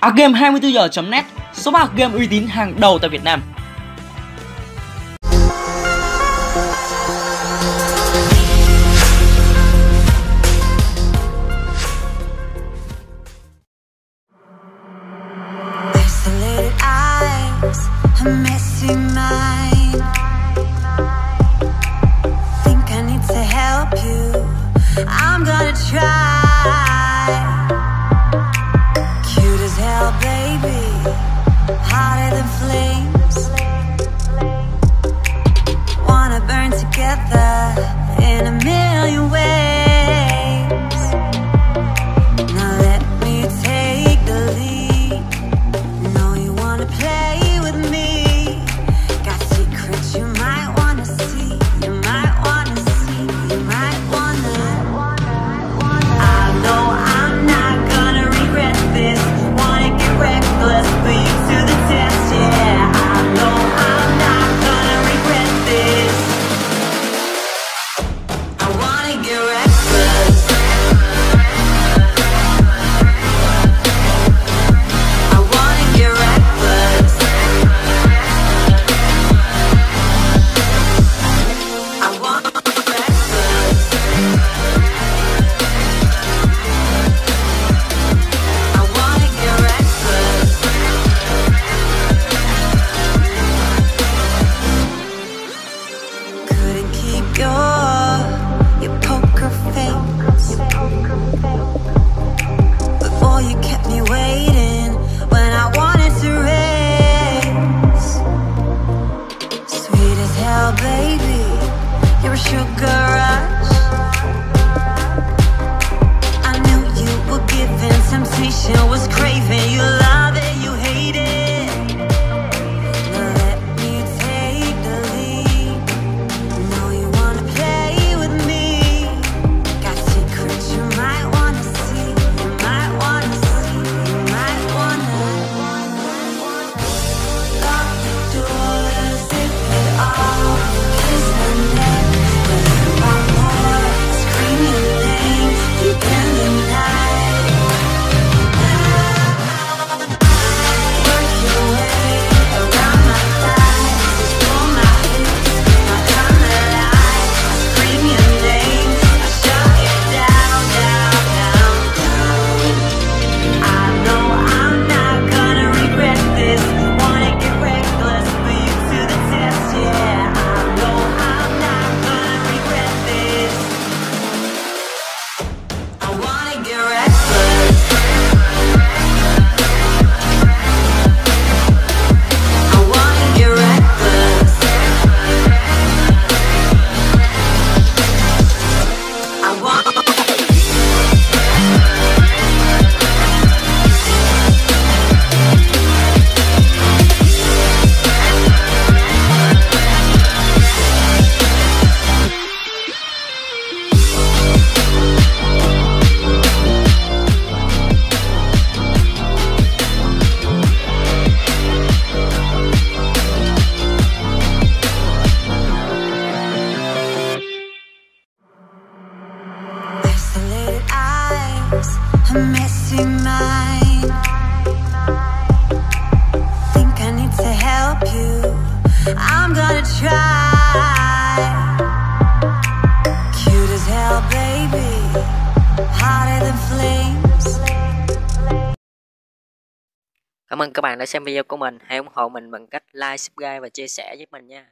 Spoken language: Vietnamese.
Agame24h.net, số bạc game uy tín hàng đầu tại Việt Nam. I'm gonna try. Cảm ơn các bạn đã xem video của mình. Hãy ủng hộ mình bằng cách like, subscribe và chia sẻ giúp mình nha.